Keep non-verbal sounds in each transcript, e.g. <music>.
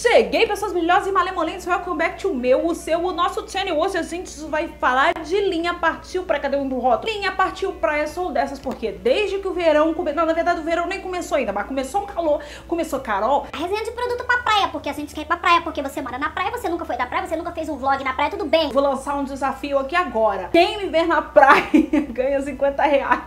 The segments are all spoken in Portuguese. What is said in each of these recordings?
Cheguei, pessoas brilhosas e malemolentes, welcome back to meu, o seu, o nosso channel. Hoje a gente vai falar de linha partiu pra cadê um do rótulo? Linha partiu praia, sou dessas, porque desde que o verão começou, na verdade o verão nem começou ainda, mas começou um calor, começou Carol. A resenha de produto pra praia, porque a gente quer ir pra praia, porque você mora na praia, você nunca foi da praia, você nunca fez um vlog na praia, tudo bem. Vou lançar um desafio aqui agora. Quem me ver na praia <laughs> ganha 50 reais.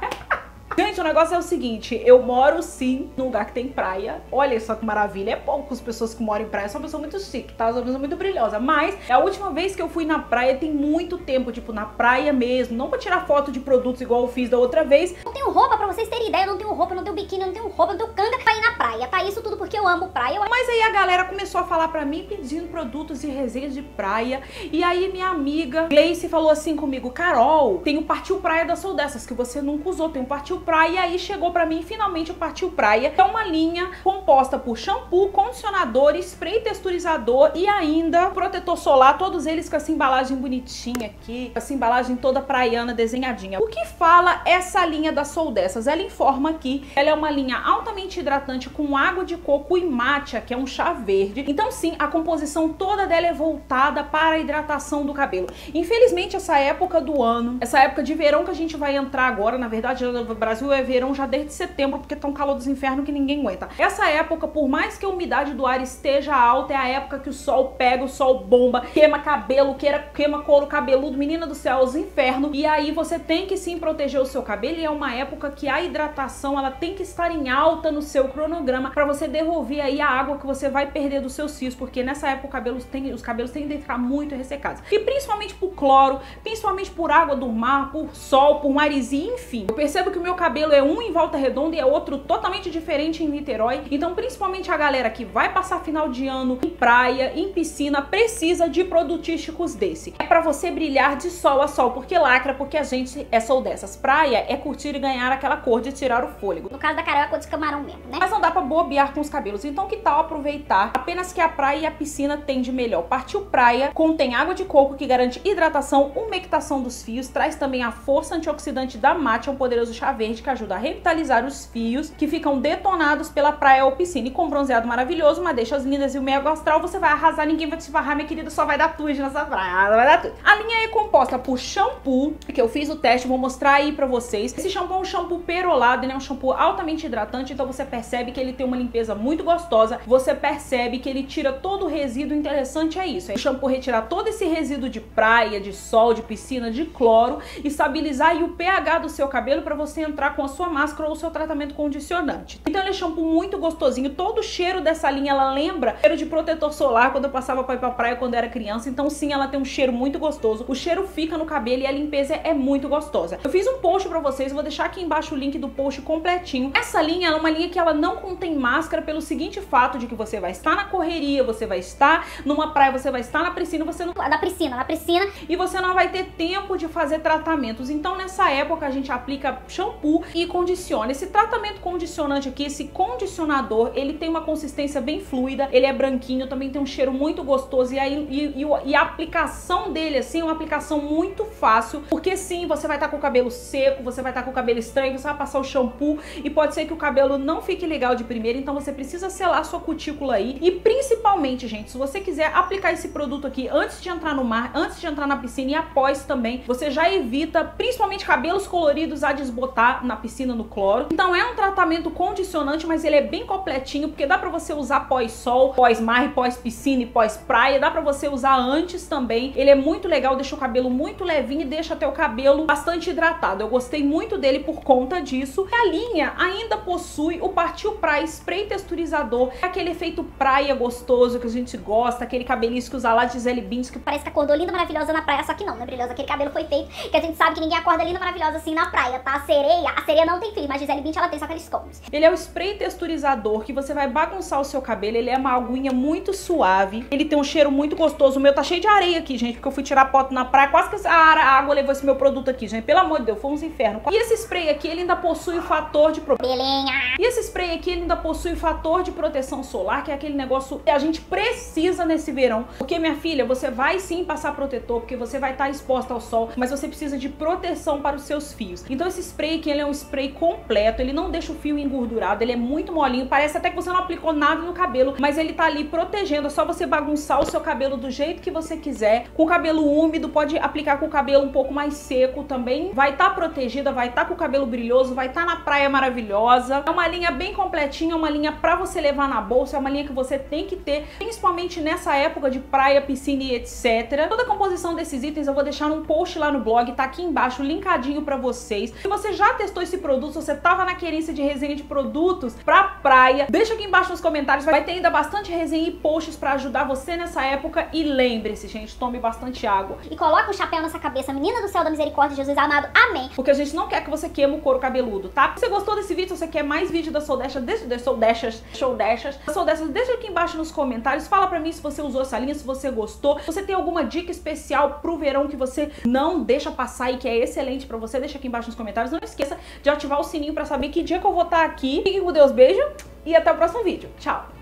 Gente, o negócio é o seguinte, eu moro sim num lugar que tem praia. Olha só que maravilha. É poucas pessoas que moram em praia, sou uma pessoa muito chique, tá? Sou uma pessoa muito brilhosa. Mas é a última vez que eu fui na praia tem muito tempo, tipo, na praia mesmo. Não pra tirar foto de produtos igual eu fiz da outra vez. Não tenho roupa pra vocês terem ideia, eu não tenho roupa, não tenho biquíni, não tenho roupa, não tenho canga pra ir na praia, tá? Isso tudo porque eu amo praia. Eu... Mas aí a galera começou a falar pra mim pedindo produtos e resenhas de praia. E aí minha amiga Gleice falou assim comigo, Carol, tem o Partiu Praia da Sou Dessas, que você nunca usou, tem o Partiu Praia. E aí chegou para mim finalmente o Partiu Praia. É uma linha composta por shampoo, condicionador, spray texturizador e ainda protetor solar, todos eles com essa embalagem bonitinha aqui, essa embalagem toda praiana desenhadinha. O que fala essa linha da Sou Dessas? Ela informa aqui, ela é uma linha altamente hidratante com água de coco e matcha, que é um chá verde. Então sim, a composição toda dela é voltada para a hidratação do cabelo. Infelizmente essa época do ano, essa época de verão que a gente vai entrar agora, na verdade no Brasil é verão já desde setembro, porque tá um calor dos infernos que ninguém aguenta. Essa época, por mais que a umidade do ar esteja alta, é a época que o sol pega, o sol bomba, queima cabelo, queira, queima couro cabeludo, menina do céu, os infernos. E aí você tem que sim proteger o seu cabelo e é uma época que a hidratação, ela tem que estar em alta no seu cronograma para você devolver aí a água que você vai perder dos seus fios, porque nessa época tem, os cabelos tendem a ficar muito ressecados. E principalmente por cloro, principalmente por água do mar, por sol, por marizinho, enfim. Eu percebo que o meu cabelo é um em volta Redonda e é outro totalmente diferente em Niterói. Então, principalmente a galera que vai passar final de ano em praia, em piscina, precisa de produtísticos desse. É para você brilhar de sol a sol, porque lacra, porque a gente é sol dessas. Praia é curtir e ganhar aquela cor de tirar o fôlego. No caso da Carol é cor de camarão mesmo, né? Mas não dá pra bobear com os cabelos. Então, que tal aproveitar apenas que a praia e a piscina tem de melhor? Partiu Praia contém água de coco que garante hidratação, umectação dos fios, traz também a força antioxidante da matcha, um poderoso chá verde que ajuda a revitalizar os fios que ficam detonados pela praia ou piscina. E com bronzeado maravilhoso, uma deixa as lindas e o mega astral, você vai arrasar, ninguém vai te esbarrar, minha querida, só vai dar tudo nessa praia, vai dar tudo. A linha é composta por shampoo, que eu fiz o teste, vou mostrar aí pra vocês. Esse shampoo é um shampoo perolado, é um shampoo altamente hidratante, então você percebe que ele tem uma limpeza muito gostosa, você percebe que ele tira todo o resíduo, interessante é isso. É o shampoo retirar todo esse resíduo de praia, de sol, de piscina, de cloro, estabilizar aí o pH do seu cabelo para você entrar com a sua máscara ou o seu tratamento condicionante. Então ele é shampoo muito gostosinho, todo o cheiro dessa linha ela lembra cheiro de protetor solar quando eu passava pra ir pra praia quando eu era criança, então sim, ela tem um cheiro muito gostoso, o cheiro fica no cabelo e a limpeza é muito gostosa. Eu fiz um post pra vocês, vou deixar aqui embaixo o link do post completinho. Essa linha é uma linha que ela não contém máscara pelo seguinte fato de que você vai estar na correria, você vai estar numa praia, você vai estar na piscina, você não... Na piscina, na piscina. E você não vai ter tempo de fazer tratamentos. Então nessa época a gente aplica shampoo e condiciona. Esse tratamento condicionante aqui, esse condicionador, ele tem uma consistência bem fluida, ele é branquinho, também tem um cheiro muito gostoso e, aí, e, e, e a aplicação dele, assim, é uma aplicação muito fácil, porque sim, você vai estar tá com o cabelo seco, você vai estar tá com o cabelo estranho, você vai passar o shampoo e pode ser que o cabelo não fique legal de primeira, então você precisa selar sua cutícula aí e principalmente, gente, se você quiser aplicar esse produto aqui antes de entrar no mar, antes de entrar na piscina e após também, você já evita principalmente cabelos coloridos a desbotar na piscina no cloro. Então é um tratamento condicionante, mas ele é bem completinho, porque dá pra você usar pós-sol, pós-mar, pós-piscina e pós-praia. Dá pra você usar antes também. Ele é muito legal, deixa o cabelo muito levinho e deixa até o cabelo bastante hidratado. Eu gostei muito dele por conta disso. E a linha ainda possui o Partiu Praia Spray Texturizador, aquele efeito praia gostoso que a gente gosta, aquele cabelinho que usa lá de Gisele Bins, que parece que acordou linda, maravilhosa na praia, só que não, né, brilhosa? Aquele cabelo foi feito, que a gente sabe que ninguém acorda linda, maravilhosa assim na praia, tá? A sereia, a sereia não tem fio, mas Gisele Bündchen ela tem só aqueles cones. Ele é o spray texturizador que você vai bagunçar o seu cabelo. Ele é uma aguinha muito suave. Ele tem um cheiro muito gostoso. O meu tá cheio de areia aqui, gente, porque eu fui tirar foto na praia. Quase que a água levou esse meu produto aqui, gente. Pelo amor de Deus, foi uns infernos. E esse spray aqui, ele ainda possui o fator de... Belinha. E esse spray aqui, ele ainda possui o fator de proteção solar, que é aquele negócio que a gente precisa nesse verão. Porque, minha filha, você vai sim passar protetor, porque você vai estar tá exposta ao sol, mas você precisa de proteção para os seus fios. Então esse spray aqui ele é um spray completo, ele não deixa o fio engordurado, ele é muito molinho, parece até que você não aplicou nada no cabelo, mas ele tá ali protegendo, é só você bagunçar o seu cabelo do jeito que você quiser. Com o cabelo úmido, pode aplicar com o cabelo um pouco mais seco também, vai estar tá protegida, vai estar tá com o cabelo brilhoso, vai estar tá na praia maravilhosa. É uma linha bem completinha, uma linha pra você levar na bolsa, é uma linha que você tem que ter, principalmente nessa época de praia, piscina e etc. Toda a composição desses itens eu vou deixar num post lá no blog, tá aqui embaixo, linkadinho pra vocês. Se você já testou esse produto, se você tava na querência de resenha de produtos pra praia, deixa aqui embaixo nos comentários, vai ter ainda bastante resenha e posts pra ajudar você nessa época. E lembre-se, gente, tome bastante água. E coloque o chapéu nessa cabeça, menina do céu da misericórdia, Jesus amado, amém. Porque a gente não quer que você queime o couro cabeludo, tá? Se você gostou desse vídeo, se você quer mais vídeo da Soldesha, deixa, da Soldeshas, Soldeshas, Soldeshas, deixa aqui embaixo nos comentários, fala pra mim se você usou essa linha, se você gostou, se você tem alguma dica especial pro verão que você não deixa passar e que é excelente pra você, deixa aqui embaixo nos comentários. Não esqueça de ativar o sininho pra saber que dia que eu vou estar aqui. Fiquem com Deus, beijo e até o próximo vídeo. Tchau!